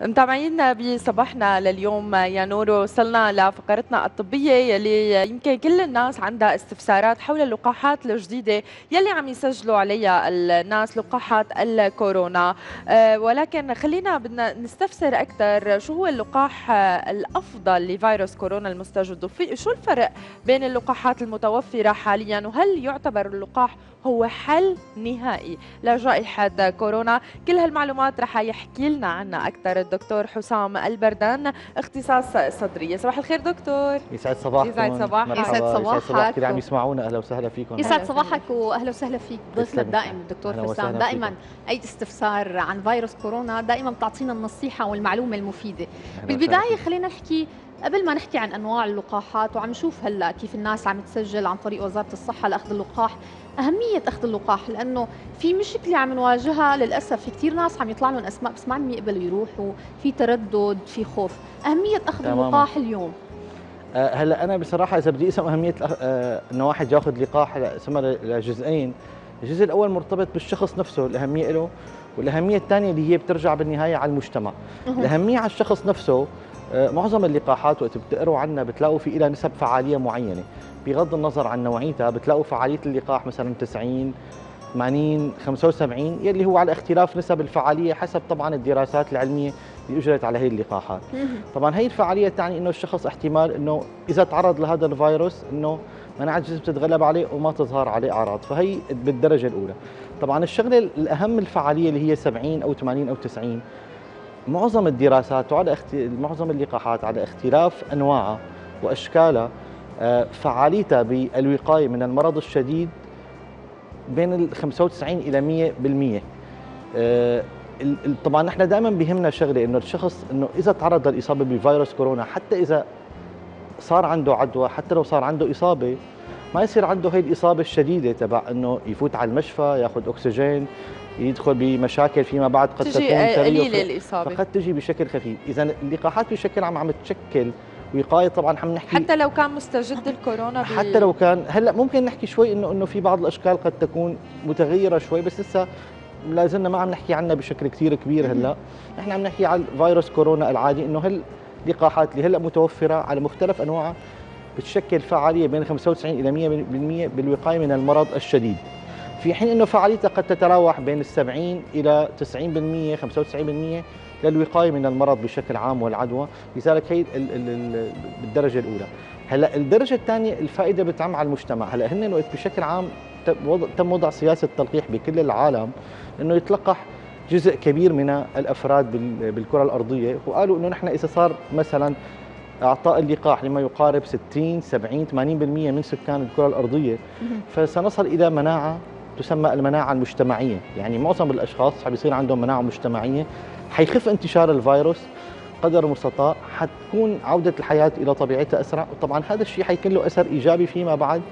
متابعينا بصباحنا لليوم. يا نور وصلنا لفقرتنا الطبية يلي يمكن كل الناس عندها استفسارات حول اللقاحات الجديدة يلي عم يسجلوا عليها الناس لقاحات الكورونا. أه، ولكن خلينا بدنا نستفسر أكثر. شو هو اللقاح الأفضل لفيروس كورونا المستجد؟ شو الفرق بين اللقاحات المتوفرة حاليا؟ وهل يعتبر اللقاح هو حل نهائي لجائحة كورونا؟ كل هالمعلومات رح يحكي لنا عنها أكثر الدكتور حسام البردان اختصاص صدرية. صباح الخير دكتور. يسعد صباحكم. يسعد صباحك. يسعد صباحك. صباح كثير عم يسمعونا. أهلا وسهلا فيكم. يسعد صباحك وأهلا وسهلا فيك. ضيفنا الدائم الدكتور حسام دائما أي استفسار عن فيروس كورونا دائما بتعطينا النصيحة والمعلومة المفيدة. بالبداية خلينا نحكي قبل ما نحكي عن أنواع اللقاحات وعم نشوف هلأ كيف الناس عم تسجل عن طريق وزارة الصحة لأخذ اللقاح أهمية أخذ اللقاح لأنه في مشكلة عم نواجهها للأسف في كثير ناس عم يطلع لهم أسماء بس ما عم يقبلوا يروحوا في تردد في خوف. أهمية أخذ تمام. اللقاح اليوم؟ أه هلأ أنا بصراحة إذا بدي اسم أهمية أه إنه واحد يأخذ لقاح اسمها لجزئين. الجزء الأول مرتبط بالشخص نفسه الأهمية له والأهمية الثانية اللي هي بترجع بالنهاية على المجتمع. الأهمية على الشخص نفسه معظم اللقاحات وقت بتقروا عنها بتلاقوا في لها نسب فعالية معينة. بغض النظر عن نوعيتها بتلاقوا فعالية اللقاح مثلا 90 80 75 يلي هو على اختلاف نسب الفعالية حسب طبعا الدراسات العلمية اللي اجرت على هي اللقاحات. طبعا هي الفعالية تعني إنه الشخص احتمال إنه إذا تعرض لهذا الفيروس إنه مناعه الجسم تتغلب عليه وما تظهر عليه أعراض. فهي بالدرجة الأولى. طبعا الشغلة الأهم الفعالية اللي هي 70 أو 80 أو 90 معظم الدراسات وعلى اخت... معظم اللقاحات على اختلاف انواعها واشكالها آه، فعاليتها بالوقاية من المرض الشديد بين ال 95 إلى 100% آه، طبعا نحن دائما بهمنا شغلة إنه الشخص إنه إذا تعرض للإصابة بفيروس كورونا حتى إذا صار عنده عدوى حتى لو صار عنده إصابة ما يصير عنده هي الاصابه الشديده تبع إنه يفوت على المشفى ياخذ أكسجين يدخل بمشاكل فيما بعد قد تجي تكون قليلة الإصابة. فقد تجي بشكل خفيف. إذا اللقاحات بشكل عام عم تشكل وقاية طبعا عم نحكي حتى لو كان مستجد الكورونا حتى لو كان هلأ ممكن نحكي شوي إنه إنه في بعض الأشكال قد تكون متغيرة شوي بس لسه لا زلنا ما عم نحكي عنها بشكل كثير كبير هلأ. نحن عم نحكي عن فيروس كورونا العادي إنه هل اللقاحات اللي هلأ متوفرة على مختلف انواعها بتشكل فعالية بين 95 إلى 100% بالوقاية من المرض الشديد. في حين إنه فعاليتها قد تتراوح بين ال 70 إلى 90% 95% للوقاية من المرض بشكل عام والعدوى. لذلك هي بالدرجة الأولى. هلأ الدرجة الثانية الفائدة بتعم على المجتمع. هلأ هن وقت بشكل عام تم وضع سياسة تلقيح بكل العالم إنه يتلقح جزء كبير من الأفراد بالكرة الأرضية. وقالوا إنه نحن إذا صار مثلا أعطاء اللقاح لما يقارب 60 70 80% من سكان الكرة الأرضية. فسنصل إلى مناعة تسمى المناعة المجتمعية. يعني معظم الأشخاص حيصير عندهم مناعة مجتمعية. حيخف انتشار الفيروس قدر المستطاع حتكون عودة الحياة إلى طبيعتها أسرع. وطبعا هذا الشيء حيكون له أثر إيجابي فيما بعد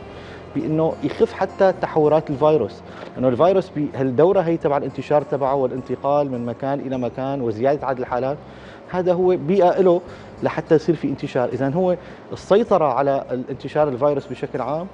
بإنه يخف حتى تحورات الفيروس. انه الفيروس بهالدوره هي تبع الانتشار تبعه والانتقال من مكان إلى مكان وزيادة عدد الحالات؟ هذا هو بيئة له لحتى يصير في انتشار. اذا هو السيطرة على انتشار الفيروس بشكل عام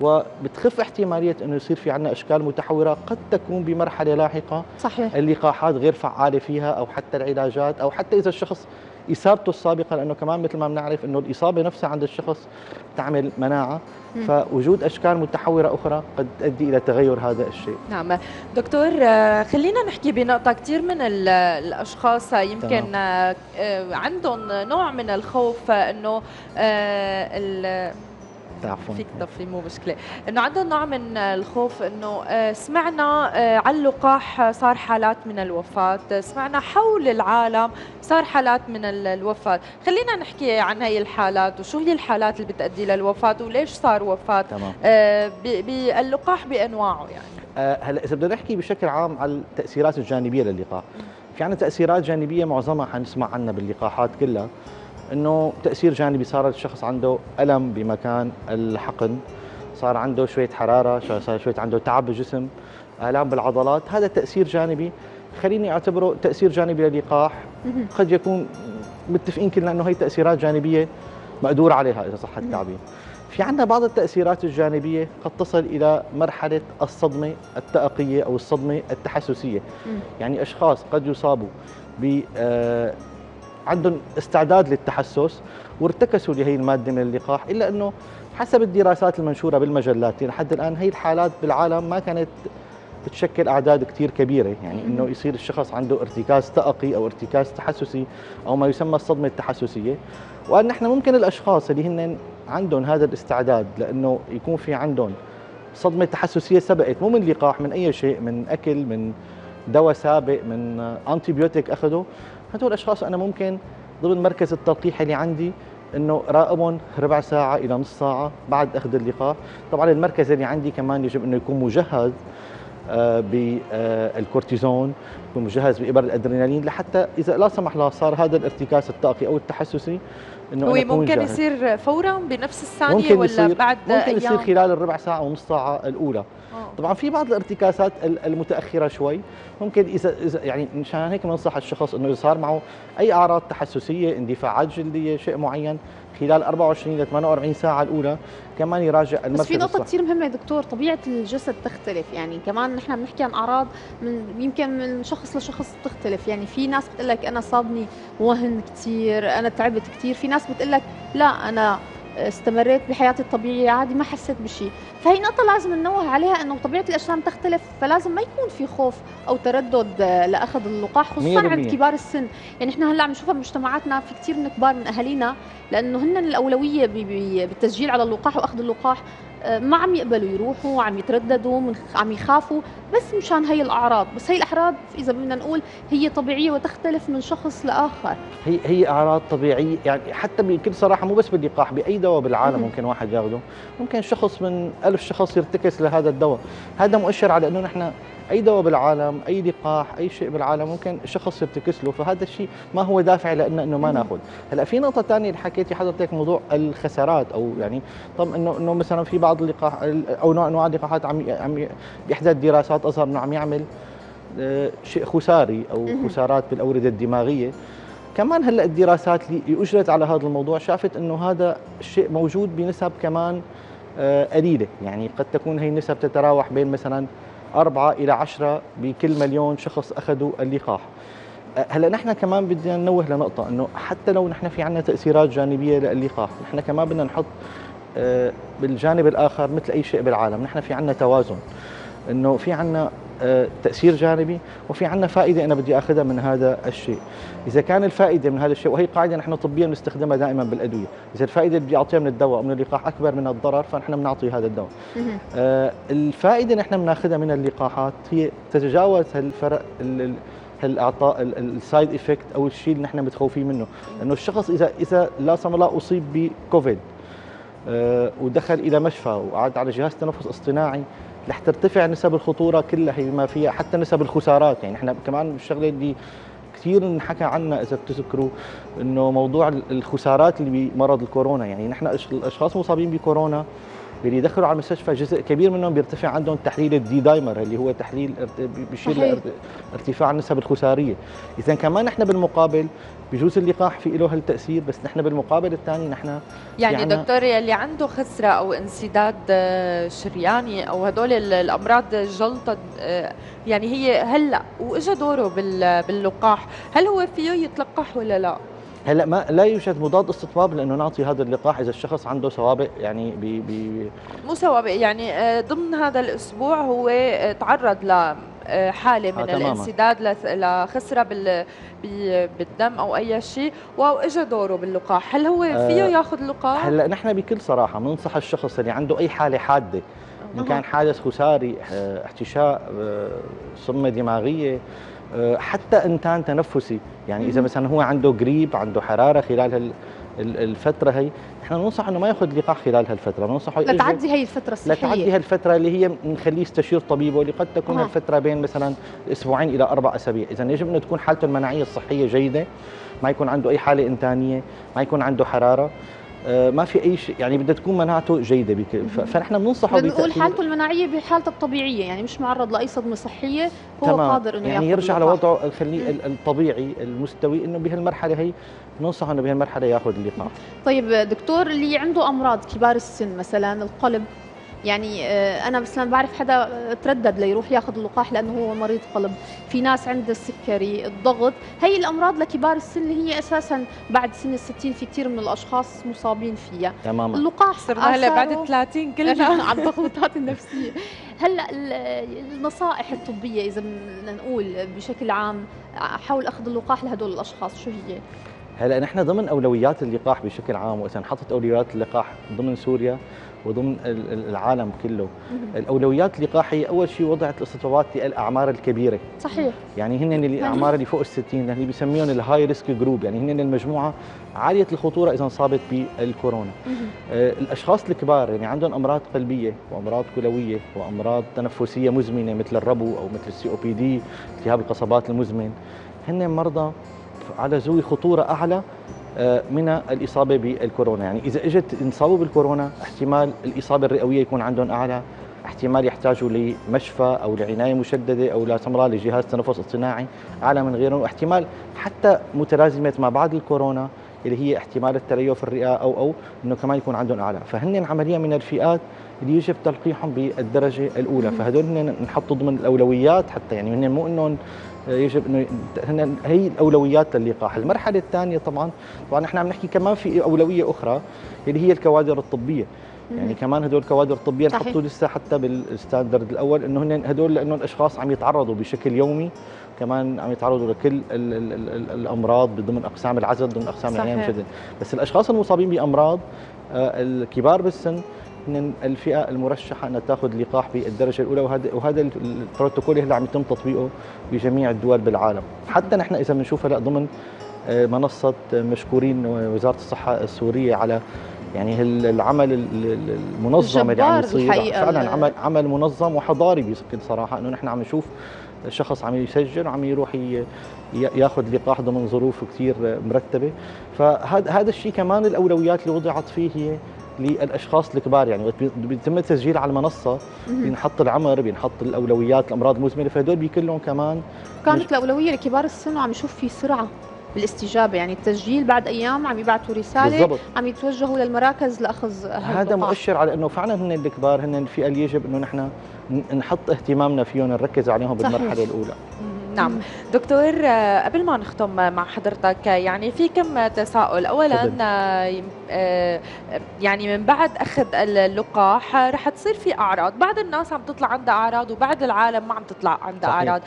وبتخف احتمالية إنه يصير في عندنا أشكال متحورة قد تكون بمرحلة لاحقة. صحيح. اللقاحات غير فعالة فيها أو حتى العلاجات أو حتى إذا الشخص إصابته السابقة لأنه كمان مثل ما بنعرف إنه الإصابة نفسها عند الشخص تعمل مناعة فوجود أشكال متحورة أخرى قد تؤدي إلى تغير هذا الشيء. نعم، دكتور آه، خلينا نحكي بنقطة كثير من الأشخاص يمكن تمام. آه، عندهم نوع من الخوف إنه آه، عفوا فيك تضفي مو مشكلة. إنه عندهم نوع من الخوف إنه آه، سمعنا آه، على اللقاح صار حالات من الوفاة سمعنا حول العالم صار حالات من الوفاة. خلينا نحكي عن هي الحالات وشو هي الحالات اللي بتؤدي للوفاة وليش صار وفاة تمام. آه، باللقاح بأنواعه يعني. هلا إذا بدنا نحكي بشكل عام على التأثيرات الجانبية للقاح. في عندنا تأثيرات جانبية معظمها حنسمع عنها باللقاحات كلها. إنه تأثير جانبي صار الشخص عنده ألم بمكان الحقن صار عنده شوية حرارة صار شوية عنده تعب بالجسم آلام بالعضلات. هذا تأثير جانبي. خليني أعتبره تأثير جانبي للقاح. قد يكون متفقين كلنا إنه هي تأثيرات جانبية مقدور عليها إذا صح التعبير. في عندنا بعض التأثيرات الجانبية قد تصل إلى مرحلة الصدمة التأقية أو الصدمة التحسسية. يعني أشخاص قد يصابوا ب آه، عندهم استعداد للتحسس وارتكسوا لهي المادة من اللقاح إلا إنه حسب الدراسات المنشورة بالمجلات لحد الآن هي الحالات بالعالم ما كانت بتشكل أعداد كثير كبيرة يعني إنه يصير الشخص عنده ارتكاز طاقي أو ارتكاز تحسسي أو ما يسمى الصدمة التحسسية. وأن إحنا ممكن الأشخاص اللي هن عندهم هذا الاستعداد لإنه يكون في عندهم صدمة تحسسية سبقت مو من لقاح من أي شيء من أكل من دواء سابق من انتي بيوتيك اخذه هدول الاشخاص أنا ممكن ضمن مركز التلقيح اللي عندي إنه راقبهم ربع ساعة إلى نص ساعة بعد أخذ اللقاح طبعا المركز اللي عندي كمان يجب إنه يكون مجهز آه، بالكورتيزون يكون مجهز بإبر الأدرينالين لحتى إذا لا سمح الله صار هذا الارتكاز الطاقي أو التحسسي إنه هو ممكن جاهز. يصير فورا بنفس الثانية ممكن ولا يصير بعد ممكن أيام؟ يصير خلال الربع ساعة ونص ساعة الأولى أوه. طبعا في بعض الارتكاسات المتأخرة شوي ممكن اذا اذا يعني مشان هيك بنصح الشخص إنه إذا صار معه أي اعراض تحسسية اندفاعات جلدية شيء معين خلال 24 ل 48 ساعة الأولى كمان يراجع المركز بس في نقطة كثير مهمة دكتور طبيعة الجسد تختلف يعني. كمان نحن بنحكي عن أعراض من يمكن من شخص لشخص بتختلف يعني في ناس بتقول لك أنا صابني وهن كثير أنا تعبت كثير في ناس بتقول لك لا أنا استمريت بحياتي الطبيعية عادي ما حسيت بشيء فهي نقطة لازم ننوه عليها إنه طبيعة الأجسام تختلف فلازم ما يكون في خوف أو تردد لأخذ اللقاح خصوصا عند كبار السن. يعني إحنا هلأ عم نشوفها بمجتمعاتنا في كثير من كبار من أهالينا لأنه هن الأولوية بالتسجيل على اللقاح وأخذ اللقاح. ما عم يقبلوا يروحوا عم يترددوا من عم يخافوا. بس مشان هي الأعراض. بس هي الأعراض إذا بدنا نقول هي طبيعية وتختلف من شخص لآخر. هي هي أعراض طبيعية. يعني حتى بكل صراحة مو بس باللقاح بأي دواء بالعالم ممكن واحد ياخذه ممكن شخص من ألف شخص يرتكس لهذا الدواء. هذا مؤشر على إنه نحن أي دواء بالعالم أي لقاح أي شيء بالعالم ممكن شخص يرتكس له. فهذا الشيء ما هو دافع لنا إنه ما نأخذ. هلأ في نقطة ثانية اللي حكيتي حضرتك موضوع الخسارات أو يعني طب انه إنه مثلا في بعض اللقاح أو نوع انواع اللقاحات عم عم باحدى الدراسات اظهر إنه عم يعمل آه، شيء خساري أو خسارات بالأوردة الدماغية. كمان هلأ الدراسات اللي أجرت على هذا الموضوع شافت إنه هذا الشيء موجود بنسب كمان آه، قليلة. يعني قد تكون هي النسب تتراوح بين مثلا أربعة إلى عشرة بكل مليون شخص أخذوا اللقاح. أه، هلا نحن كمان بدنا ننوه لنقطة إنه حتى لو نحن في عندنا تأثيرات جانبية للقاح، نحن كمان بدنا نحط أه، بالجانب الآخر مثل أي شيء بالعالم، نحن في عندنا توازن. إنه في آه، تأثير جانبي وفي عندنا فائدة أنا بدي أخذها من هذا الشيء. إذا كان الفائدة من هذا الشيء وهي قاعدة نحن طبيا بنستخدمها دائما بالأدوية. إذا الفائدة اللي بدي اعطيها من الدواء من اللقاح أكبر من الضرر فنحن بنعطي هذا الدواء. آه الفائدة نحن بناخذها من اللقاحات هي تتجاوز هالفرق هالأعطاء ال side effect أو الشيء اللي نحن متخوفين منه. إنه الشخص إذا إذا لا سمح الله أصيب بكوفيد آه ودخل إلى مشفى وقعد على جهاز تنفس اصطناعي رح ترتفع نسب الخطورة كلها ما فيها حتى نسب الخسارات. يعني إحنا كمان الشغلة اللي كثير انحكى عنها إذا بتذكروا إنه موضوع الخسارات اللي بمرض الكورونا. يعني نحن الأشخاص المصابين بكورونا اللي يدخلوا على المستشفى جزء كبير منهم بيرتفع عندهم تحليل الدي دايمر اللي هو تحليل بيشير لارتفاع النسب الخسارية. إذا كمان نحن بالمقابل بجوز اللقاح في له هالتأثير بس نحن بالمقابل الثاني نحن يعني دكتور يلي عنده خسرة أو انسداد آه، شرياني أو هدول الأمراض الجلطه آه، يعني هي هلأ واجى دوره باللقاح هل هو فيه يتلقح ولا لا؟ هلا ما لا يوجد مضاد استطباب لأنه نعطي هذا اللقاح اذا الشخص عنده سوابق يعني بي بي مو سوابق يعني آه، ضمن هذا الأسبوع هو تعرض ل حالة من الانسداد لخسرة بالدم أو أي شيء واجى دوره باللقاح. هل هو فيه آه ياخذ لقاح؟ هلا نحن بكل صراحة بننصح الشخص اللي عنده أي حالة حادة إن كان حادث خساري آه، احتشاء آه، صمة دماغية آه، حتى انتان تنفسي. يعني إذا مثلا هو عنده قريب عنده حرارة خلال الفترة هي إحنا بننصح إنه ما يأخذ لقاح خلال هالفترة. بننصحه لا تعدي هي الفترة الصحية. لا تعدي هالفترة اللي هي نخليه يستشير طبيبه اللي قد تكون آه. الفترة بين مثلا أسبوعين إلى أربع أسابيع. إذا يجب إنه تكون حالته المناعية الصحية جيدة ما يكون عنده أي حالة إنتانية ما يكون عنده حرارة. ما في أي شيء يعني بدها تكون مناعته جيدة فنحن بننصحه بنقول حالته المناعية بحالته الطبيعية يعني مش معرض لاي صدمه صحيه هو تمام. قادر إنه يعني يرجع لوضعه الخليه الطبيعي المستوي إنه بهالمرحلة هي بننصحه إنه بهالمرحلة ياخذ اللقاح طيب دكتور اللي عنده أمراض كبار السن مثلا القلب يعني آه، أنا مثلا بعرف حدا تردد ليروح ياخذ اللقاح لأنه هو مريض قلب. في ناس عندها السكري الضغط. هي الأمراض لكبار السن اللي هي أساسا بعد سن الستين في كثير من الأشخاص مصابين فيها. تماما. اللقاح صرنا هلا بعد 30 كلنا. على الضغوطات النفسية. هلا النصائح الطبية إذا بدنا نقول بشكل عام حول أخذ اللقاح لهدول الأشخاص شو هي؟ هلا نحن ضمن أولويات اللقاح بشكل عام وإذا انحطت أولويات اللقاح ضمن سوريا وضمن العالم كله. الأولويات اللقاحيه أول شيء وضعت الاستطبابات للأعمار الكبيرة. صحيح. يعني هن الأعمار اللي فوق ال 60 اللي بيسميهم ال high risk group يعني هن المجموعة عالية الخطورة إذا انصابت بالكورونا. آه الأشخاص الكبار يعني عندهم أمراض قلبية وأمراض كلوية وأمراض تنفسية مزمنة مثل الربو أو مثل السي أو بي دي التهاب القصبات المزمن. هن مرضى على ذوي خطورة أعلى من الإصابة بالكورونا. يعني إذا إجت إنصابوا بالكورونا احتمال الإصابة الرئوية يكون عندهم أعلى. احتمال يحتاجوا لمشفى أو لعناية مشددة أو لا سمراء لجهاز تنفس اصطناعي أعلى من غيرهم. واحتمال حتى متلازمة ما بعد الكورونا اللي هي احتمال التليف الرئة أو أو إنه كمان يكون عندهم أعلى. فهن عمليا من الفئات اللي يجب تلقيحهم بالدرجة الأولى. فهدول نحطوا ضمن الأولويات حتى يعني مو إنهم يجب إنه هي الأولويات للقاح، المرحلة الثانية طبعا طبعا إحنا عم نحكي كمان في أولوية أخرى اللي هي الكوادر الطبية. يعني كمان هدول الكوادر الطبية نحطوا لسه حتى بالستاندرد الأول إنه هن هدول لأنه الأشخاص عم يتعرضوا بشكل يومي كمان عم يتعرضوا لكل ال ال ال الأمراض ضمن أقسام العزل ضمن أقسام العنايه المشدده بس الأشخاص المصابين بأمراض آه، الكبار بالسن من الفئة المرشحة انها تأخذ لقاح بالدرجة الأولى وهذا وهذا البروتوكول اللي عم يتم تطبيقه بجميع الدول بالعالم. حتى نحن إذا بنشوف هلا ضمن آه، منصة مشكورين وزارة الصحة السورية على يعني العمل المنظم اللي عم يصير. فعلا عمل عمل منظم وحضاري بشكل صراحة إنه نحن عم نشوف شخص عم يسجل وعم يروح يأخذ لقاح ضمن ظروف كثير مرتبة. فهذا هذا الشيء كمان الأولويات اللي وضعت فيه هي للأشخاص الكبار يعني. بيتم التسجيل على المنصة بينحط العمر بينحط الأولويات الأمراض المزمنة. فهدول بيكلهم كمان كانت الأولوية لكبار السن وعم نشوف في سرعة بالاستجابة يعني. التسجيل بعد أيام عم يبعثوا رسالة بالزبط. عم يتوجهوا للمراكز لأخذ هذا مؤشر على إنه فعلا هن الكبار هن الفئة اللي يجب إنه نحن نحط اهتمامنا فيهم نركز عليهم بالمرحلة الأولى. نعم. دكتور آه، قبل ما نختم مع حضرتك يعني في كم تساؤل. اولا آه، آه، يعني من بعد أخذ اللقاح رح تصير في أعراض. بعض الناس عم تطلع عندها أعراض وبعض العالم ما عم تطلع عندها أعراض.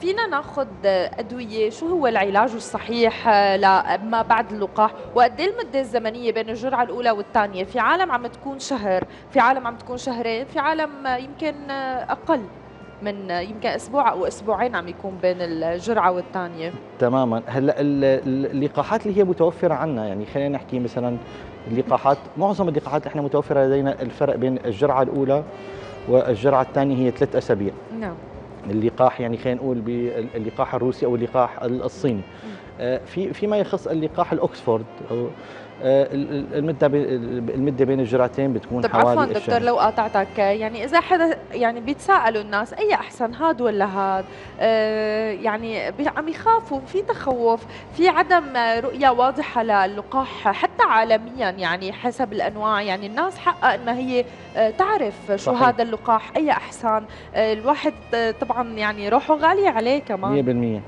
فينا ناخذ أدوية. شو هو العلاج الصحيح لما بعد اللقاح؟ وقد إيه المدة الزمنية بين الجرعة الأولى والثانية؟ في عالم عم تكون شهر في عالم عم تكون شهرين في عالم يمكن أقل. من يمكن أسبوع أو أسبوعين عم يكون بين الجرعة والثانية. تماما. هلأ اللقاحات اللي هي متوفرة عنا يعني خلينا نحكي مثلا اللقاحات معظم اللقاحات اللي إحنا متوفرة لدينا الفرق بين الجرعة الأولى والجرعة الثانية هي ثلاث أسابيع. نعم. اللقاح يعني خلينا نقول باللقاح الروسي أو اللقاح الصيني. آه، في فيما يخص اللقاح الاوكسفورد المدة المدة بين الجرعتين بتكون طب حوالي عفوا دكتور لو قاطعتك يعني إذا حدا يعني بيتساءلوا الناس أي أحسن هاد ولا هاد؟ آه يعني عم يخافوا في تخوف في عدم رؤية واضحة للقاح حتى عالميا يعني حسب الأنواع. يعني الناس حقها إنها هي آه تعرف شو صحيح. هذا اللقاح أي أحسن. آه الواحد طبعا يعني روحه غالية عليه كمان.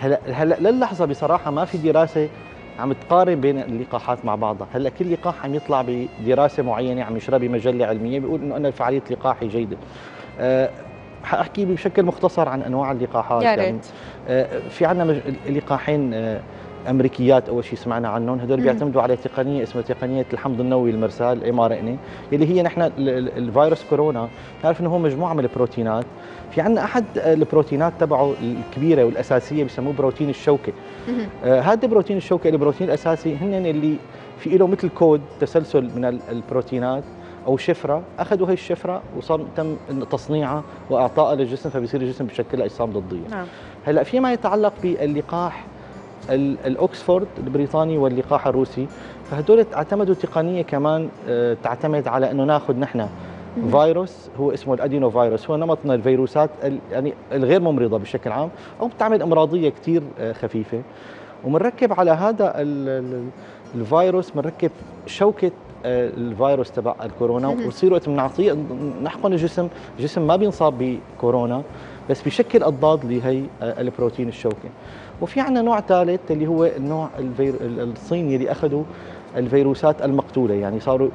100% هلا هلا للحظة بصراحة ما في دراسة عم تقارن بين اللقاحات مع بعضها. هلأ كل لقاح عم يطلع بدراسة معينة عم يشرى بمجله علمية بيقول إنه أنا فعاليه لقاحي جيدة. أه حأحكي بشكل مختصر عن أنواع اللقاحات. يا ريت. يعني أه في عندنا لقاحين أه أمريكيات أول شيء سمعنا عنهم. هدول بيعتمدوا على تقنية اسمها تقنية الحمض النووي المرسال الام آر إن اللي هي نحن الفيروس كورونا. نعرف إنه هو مجموعة من البروتينات. في عندنا أحد البروتينات تبعه الكبيرة والأساسية بسموه بروتين الشوكة. آه هذا بروتين الشوكة البروتين الأساسي هن اللي في له مثل كود تسلسل من البروتينات أو شفرة. أخذوا هي الشفرة وصار تم تصنيعها وإعطائها للجسم فبيصير الجسم بشكل أجسام ضدية. نعم. هلأ فيما يتعلق باللقاح الأوكسفورد البريطاني واللقاح الروسي فهدول اعتمدوا تقنية كمان آه، تعتمد على إنه ناخذ نحن فيروس هو اسمه الادينو فيروس هو نمط من الفيروسات يعني الغير ممرضة بشكل عام أو بتعمل أمراضية كثير آه، خفيفة. ومنركب على هذا الفيروس بنركب شوكة الفيروس تبع الكورونا. وتصير وقت بنعطيه نحقن الجسم. الجسم ما بينصاب بكورونا بس بشكل أضداد لهي البروتين الشوكي وفي عندنا نوع ثالث اللي هو النوع. الصيني اللي اخذوا الفيروسات المقتولة. يعني صاروا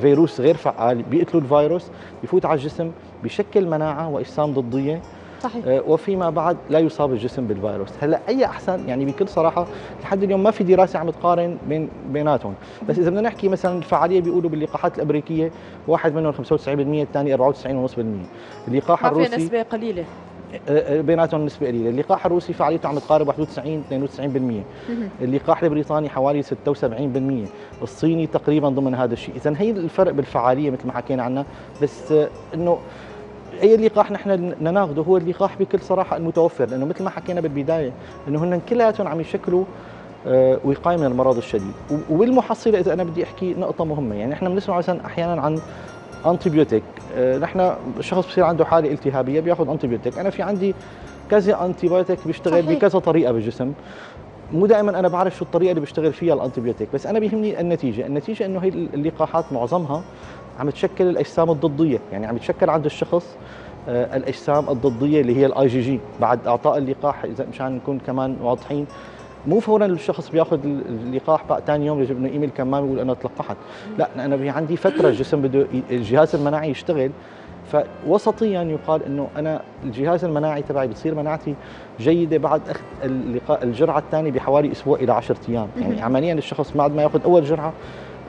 فيروس غير فعال بيقتلوا الفيروس بفوت على الجسم بشكل مناعة وإجسام ضدية. صحيح. آه، وفيما بعد لا يصاب الجسم بالفيروس. هلأ أي أحسن؟ يعني بكل صراحة لحد اليوم ما في دراسة عم تقارن بين بيناتهم. بس إذا بدنا نحكي مثلا الفعالية بيقولوا باللقاحات الأمريكية واحد منهم 95% الثاني 94.5% اللقاح الروسي ما في نسبة قليلة. بيناتهم نسبة قليلة، اللقاح الروسي فعاليته عم تقارب 91 92%، اللقاح البريطاني حوالي 76%، الصيني تقريبا ضمن هذا الشيء، إذا هي الفرق بالفعالية مثل ما حكينا عنها، بس إنه أي لقاح نحن ناخذه هو اللقاح بكل صراحة المتوفر. لأنه مثل ما حكينا بالبداية إنه هن كلياتهم عم يشكلوا آه، وقاية من المرض الشديد. وبالمحصله إذا أنا بدي أحكي نقطة مهمة. يعني نحن بنسمع مثلا أحيانا عن antibiotic آه، نحن شخص بصير عنده حالة التهابية بيأخذ antibiotic أنا في عندي كذا antibiotic بيشتغل صحيح. بكذا طريقة بالجسم. مو دائما أنا بعرف شو الطريقة اللي بيشتغل فيها ال antibiotic بس أنا بيهمني النتيجة. النتيجة إنه هي اللقاحات معظمها عم تشكل الأجسام الضدية. يعني عم يتشكل عند الشخص آه، الأجسام الضدية اللي هي الاي جي جي بعد أعطاء اللقاح إذا مشان نكون كمان واضحين مو فورا الشخص بياخذ اللقاح بقى ثاني يوم يجيب لنا إيميل كمان يقول أنا تلقحت. لا أنا في عندي فترة الجسم بده الجهاز المناعي يشتغل. فوسطيا يقال إنه أنا الجهاز المناعي تبعي بتصير مناعتي جيدة بعد أخذ اللقاء الجرعة الثانية بحوالي أسبوع إلى 10 أيام. يعني عمليا الشخص بعد ما ياخذ أول جرعة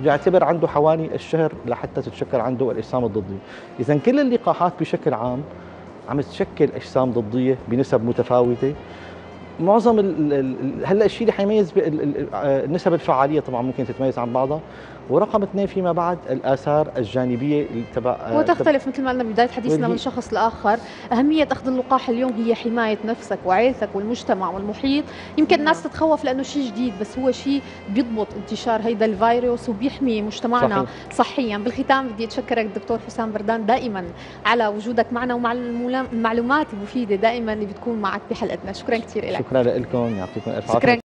يعتبر عنده حوالي الشهر لحتى تتشكل عنده الإجسام الضديه اذا كل اللقاحات بشكل عام عم تشكل أجسام ضدية بنسب متفاوتة. معظم هلا الشيء اللي حيميز نسب الفعالية طبعا ممكن تتميز عن بعضها. ورقم اثنين فيما بعد الآثار الجانبية تبع وتختلف مثل ما قلنا بداية حديثنا من شخص لآخر. أهمية أخذ اللقاح اليوم هي حماية نفسك وعيلتك والمجتمع والمحيط. يمكن الناس تتخوف لأنه شيء جديد بس هو شيء بيضبط انتشار هيدا الفيروس وبيحمي مجتمعنا صحيح. صحيا. بالختام بدي أتشكرك دكتور حسام بردان دائما على وجودك معنا ومع المعلومات المفيده دائما اللي بتكون معك بحلقتنا. شكرا كثير لك. شكرا لكم. يعطيكم الف عافية.